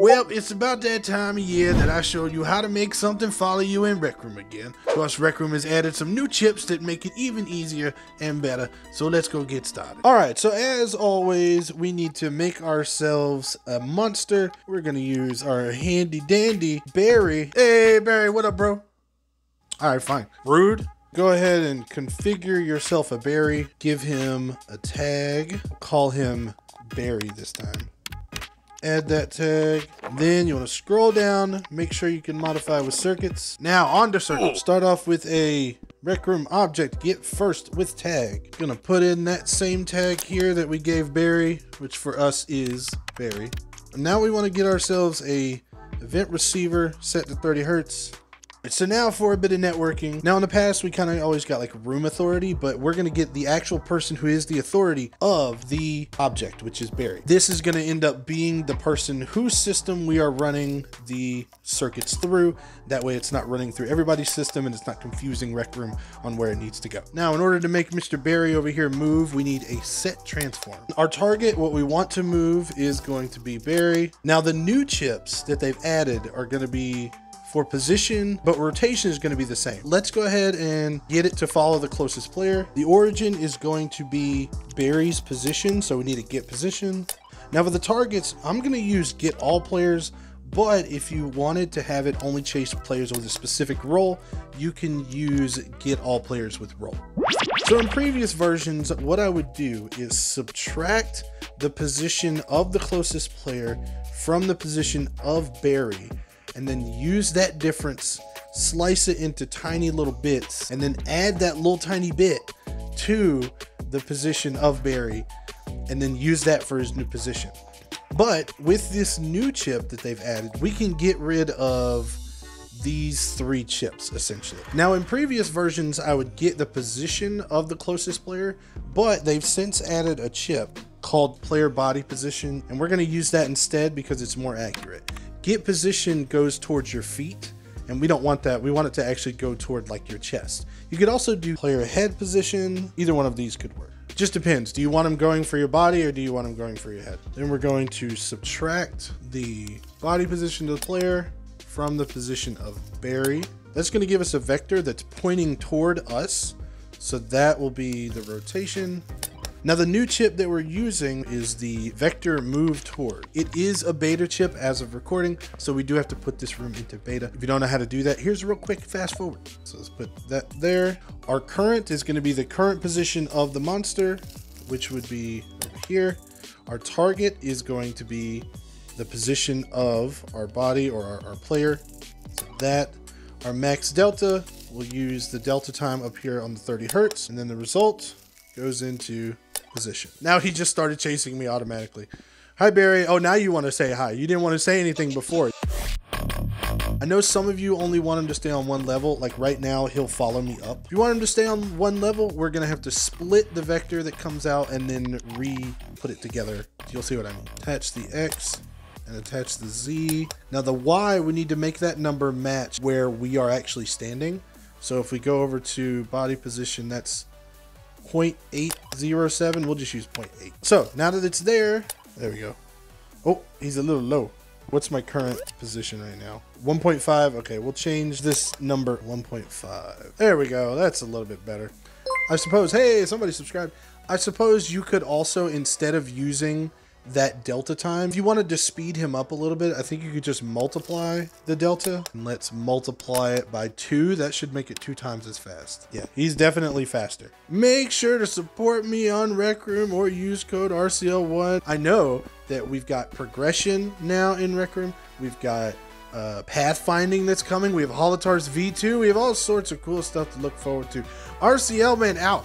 Well, it's about that time of year that I showed you how to make something follow you in Rec Room again. Plus, Rec Room has added some new chips that make it even easier and better, so let's go get started. Alright, so as always, we need to make ourselves a monster. We're gonna use our handy dandy Barry. Hey Barry, what up bro? Alright, fine. Rude. Go ahead and configure yourself a Barry. Give him a tag. Call him Barry this time add that tag. Then you want to scroll down, make sure you can modify with circuits. Now on to circuits. Start off with a rec room object, get first with tag. Gonna put in that same tag here that we gave Barry, which for us is Barry. And now we want to get ourselves a event receiver set to 30 hertz. So now for a bit of networking. Now in the past, we kind of always got like room authority, but we're to get the actual person who is the authority of the object, which is Barry. This is to end up being the person whose system we are running the circuits through. That way it's not running through everybody's system and it's not confusing Rec Room on where it needs to go. Now, in order to make Mr. Barry over here move, we need a set transform. Our target, what we want to move is going to be Barry. Now the new chips that they've added are to be for position, but rotation is going to be the same. Let's go ahead and get it to follow the closest player. The origin is going to be Barry's position, so we need to get position. Now for the targets, I'm going to use get all players, but if you wanted to have it only chase players with a specific role, you can use get all players with role. So in previous versions, what I would do is subtract the position of the closest player from the position of Barry and then use that difference, slice it into tiny little bits, and then add that little tiny bit to the position of Barry, and then use that for his new position. But with this new chip that they've added, we can get rid of these three chips essentially. Now in previous versions, I would get the position of the closest player, but they've since added a chip called player body position, and we're gonna use that instead because it's more accurate get position goes towards your feet and we don't want that. We want it to actually go toward like your chest. You could also do player head position. Either one of these could work. Just depends. Do you want them going for your body or do you want them going for your head? Then we're going to subtract the body position of the player from the position of Barry. That's going to give us a vector that's pointing toward us. So that will be the rotation now the new chip that we're using is the Vector Move Toward. It is a beta chip as of recording, so we do have to put this room into beta. If you don't know how to do that, here's a real quick fast forward. So let's put that there. Our current is gonna be the current position of the monster, which would be over here. Our target is going to be the position of our body or our, our player. So that our max delta, we'll use the delta time up here on the 30 hertz, and then the result goes into position. Now he just started chasing me automatically. Hi, Barry. Oh, now you want to say hi. You didn't want to say anything before. I know some of you only want him to stay on one level. Like right now, he'll follow me up. If you want him to stay on one level, we're going to have to split the vector that comes out and then re-put it together. You'll see what I mean. Attach the X and attach the Z. Now the Y, we need to make that number match where we are actually standing. So if we go over to body position, that's 0.807. We'll just use 0.8. So now that it's there, there we go. Oh, he's a little low. What's my current position right now? 1.5. Okay, we'll change this number 1.5. There we go. That's a little bit better. I suppose, hey, somebody subscribed. I suppose you could also, instead of using that delta time. If you wanted to speed him up a little bit, I think you could just multiply the delta. And let's multiply it by two. That should make it two times as fast. Yeah, he's definitely faster. Make sure to support me on Rec Room or use code RCL1. I know that we've got progression now in Rec Room. We've got uh, pathfinding that's coming. We have Holotar's V2. We have all sorts of cool stuff to look forward to. RCL man out.